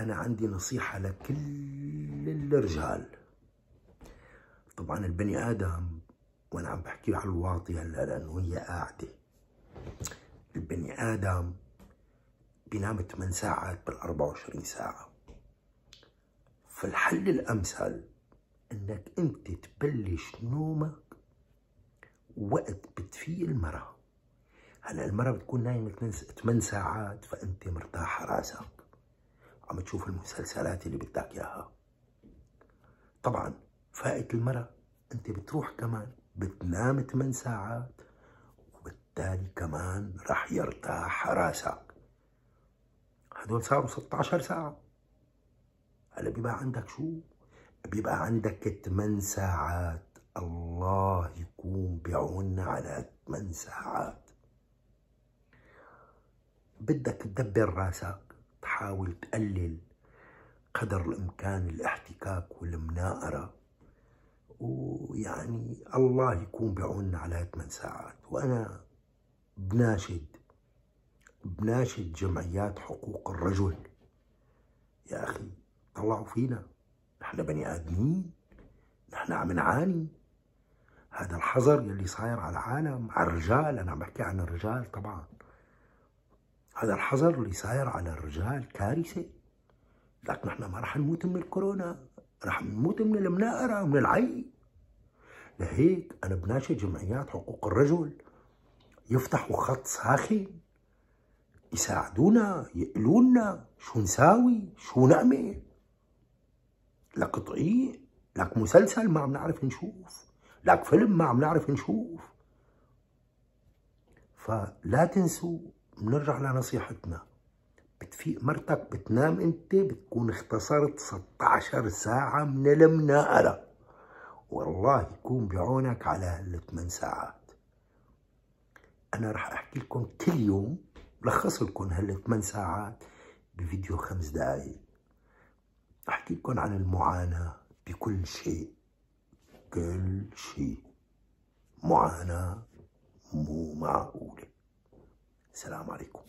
أنا عندي نصيحة لكل الرجال. طبعا البني آدم وأنا عم بحكي على الواطي هلأ لأنه هي قاعدة. البني آدم بينام 8 ساعات بال 24 ساعة. فالحل الأمثل إنك أنت تبلش نومك وقت بتفيق المرأة. هلأ المرأة بتكون نايمة 8 ساعات فأنت مرتاح راسك. عم تشوف المسلسلات اللي بدك إياها. طبعا فائت المرأة. أنت بتروح كمان بتنام 8 ساعات وبالتالي كمان رح يرتاح راسك هدول صاروا 16 ساعة. هلا بيبقى عندك شو؟ بيبقى عندك 8 ساعات. الله يكون بعوننا على 8 ساعات. بدك تدبر راسك. تحاول تقلل قدر الإمكان الاحتكاك والمناقرة. ويعني الله يكون بعوننا على 8 ساعات. وأنا بناشد بناشد جمعيات حقوق الرجل. يا أخي طلعوا فينا. نحن بني آدمين. نحن عم نعاني. هذا الحظر يلي صاير على العالم على الرجال. أنا عم بحكي عن الرجال طبعا. هذا الحظر اللي صاير على الرجال كارثة لكن نحن ما رح نموت من الكورونا رح نموت من المناقرة ومن العي. لهيك أنا بناشد جمعيات حقوق الرجل يفتحوا خط ساخن يساعدونا يقلونا شو نساوي شو نعمل. لك طعيم لك مسلسل ما عم نعرف نشوف لك فيلم ما عم نعرف نشوف. فلا تنسوا بنرجع لنصيحتنا بتفيق مرتك بتنام انت بتكون اختصرت 16 ساعة من المناقرة والله يكون بعونك على هالثمان ساعات. أنا رح أحكي لكم كل يوم لخص لكم هالثمان ساعات بفيديو خمس دقائق أحكي لكم عن المعاناة بكل شيء. كل شيء. معاناة مو معقولة. السلام عليكم.